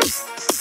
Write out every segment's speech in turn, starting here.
Peace.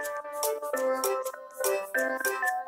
Thank you.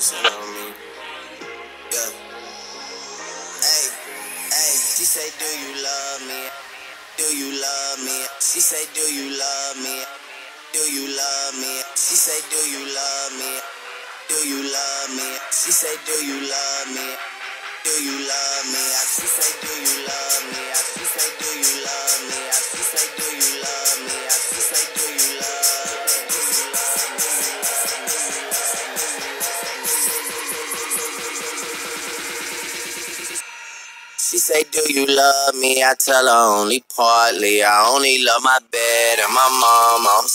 Yeah. Hey, hey, she say, Do you love me? Do you love me? She say, Do you love me? Do you love me? She say, Do you love me? Do you love me? She say, Do you love me? Do you love me? She say, Do you love me? Say, Do you love me? I tell her only partly. I only love my bed and my mama.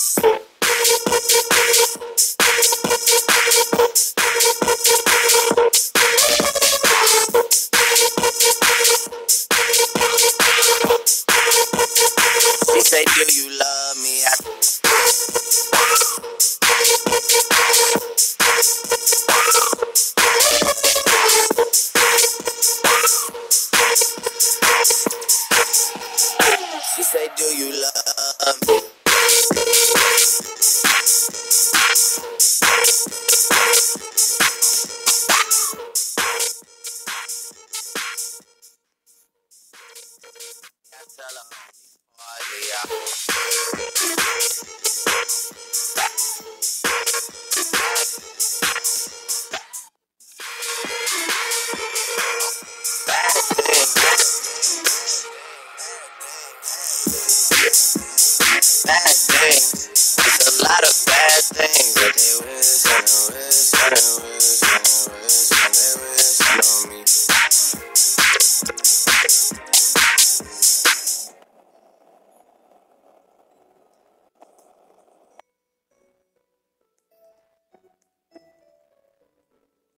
That thing. It's a lot of bad things that they wish and I wish and I wish and I wish.